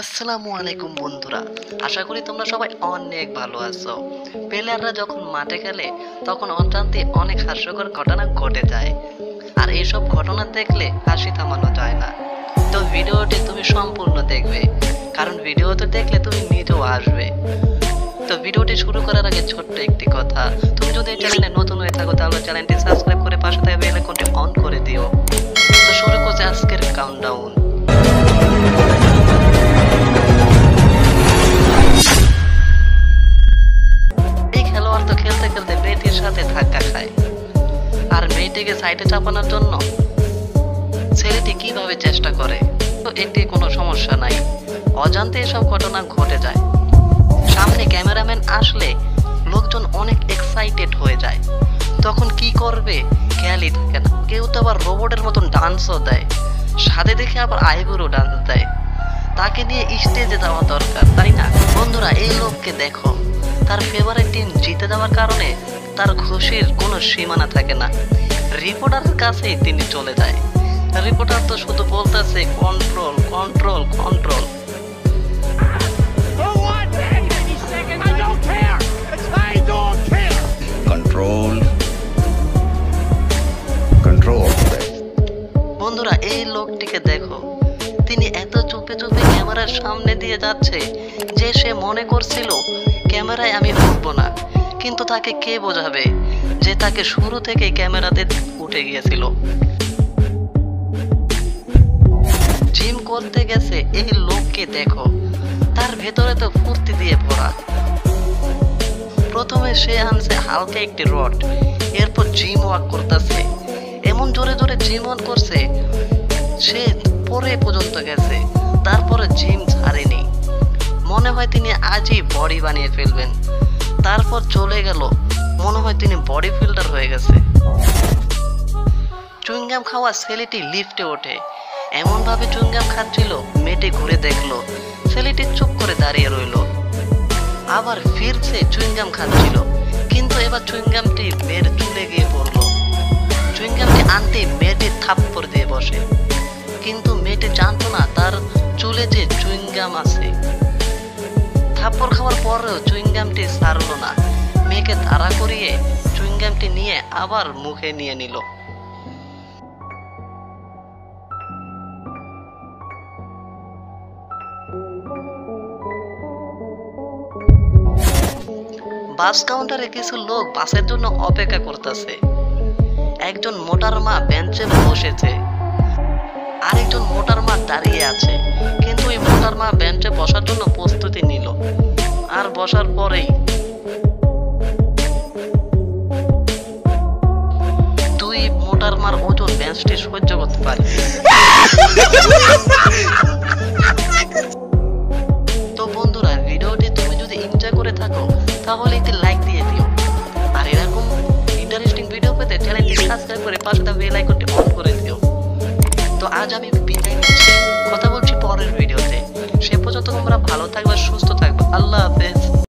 আসসালামু আলাইকুম বন্ধুরা, আশা করি তোমরা সবাই অনেক ভালো আছো। প্লেয়াররা যখন মাঠে খেলে, তখন অজান্তে অনেক হাস্যকর ঘটনা ঘটে যায়। আর এইসব ঘটনা দেখলে হাসি থামানো যায় না। তো ভিডিওটি তুমি সম্পূর্ণ দেখবে, কারণ ভিডিওতে দেখলে তুমি নিজেও আসবে। তো ভিডিওটি শুরু করার আগে ছোট্ট একটি কথা, তুমি যদি এই চ্যানেলে নতুন হয়ে থাকো, তাহলে চ্যানেলটি সাবস্ক্রাইব করে পাশে থাকা বেল আইকনটি অন মেয়েটিকে সাইডে চাপানোর জন্য? ছেলেটি কীভাবে চেষ্টা করে? তো এটি কোনো সমস্যা নাই। অজান্তে এসব ঘটনা ঘটে যায়। সামনে ক্যামেরাম্যান আসলে লোকজন অনেক এক্সাইটেড হয়ে যায়। তখন কি করবে? খেয়ালই থাকে না। কেউ তো আবার রোবটের মতন ডান্সও দেয়। সাথে দেখে আবার আইবুড়ো ডান্স দেয়। তাকে নিয়ে স্টেজে যাওয়া দরকার, তাই না? বন্ধুরা, এই লোককে দেখো। তার ফেভারিট টিম জিতে যাওয়ার কারণে তার খুশির কোনো সীমানা থাকে না। রিপোর্টারের কাছেই তিনি চলে যায় রিপোর্টার তো শুধু বলতেছে control control control Who won 10 seconds? I don't care. I don't care. control control বন্ধুরা এই লোকটিকে দেখো তিনি এত চুপে চুপে ক্যামেরার সামনে দিয়ে যাচ্ছে যে সে মনে করছিল ক্যামেরায় আমি উঠবো না কিন্তু তাকে কে বোঝাবে যে তাকে শুরু থেকে ক্যামেরাতে উঠে গিয়েছিল। জিম করতে গেছে এই লোককে দেখো। তার ভেতরে তো ফুর্তি দিয়ে ভরা। প্রথমে সে আনছে হালকা একটি রড, এরপর জিম ওয়াক করতেছে। এমন জোরে জোরে জিম ওয়াক করছে, সে পরে পর্যন্ত গেছে। তারপরে জিম ছাড়েনি। মনে হয় তিনি আজই বডি বানিয়ে ফেলবেন। তারপর চলে গেল মনে হয় তিনি বডি ফিল্ডার হয়ে গেছে। চুইংগাম খাওয়া ছেলেটি লিফটে ওঠে। এমনভাবে চুইংগাম খাচ্ছিল, মেয়েটি ঘুরে দেখল। ছেলেটি চুপ করে দাঁড়িয়ে রইল। আবার ফিরছে চুইংগাম খাচ্ছিল, কিন্তু এবার চুইংগামটি মেয়ের চুলে গিয়ে পড়ল। চুইংগামটি আনতে মেয়েটি থাপ্পড় দিয়ে বসে। কিন্তু মেয়েটি জানতো না তার চুলে যে চুইংগাম আছে। থাপ্পড় খাওয়ার পরেও চুইংগামটি ছাড়লো না। মেয়েকে তাড়া করিয়ে চুইংগামটি নিয়ে আবার মুখে নিয়ে নিল। বাস কাউন্টারে কিছু লোক বাসের জন্য অপেক্ষা করতেছে। একজন মোটার মা বেঞ্চে বসেছে। আরেকজন মোটার মা দাঁড়িয়ে আছে, কিন্তু ওই মোটার মা বেঞ্চে বসার জন্য প্রস্তুতি নিল। আর বসার পরেই সহ্য করতে পারে। তো বন্ধুরা, ভিডিওটি তুমি যদি এনজয় করে থাকো, তাহলে একটি লাইক দিয়ে দিও। আর এরকম ইন্টারেস্টিং ভিডিও পেতে চ্যানেলটি সাবস্ক্রাইব করে পাশে বেল আইকনটি অন করে দিও। তো আজ আমি বিদায় নিচ্ছি। কথা বলছি পরের ভিডিওতে সে পর্যন্ত তোমরা ভালো থাকবে, সুস্থ থাকবে। আল্লাহ হাফেজ।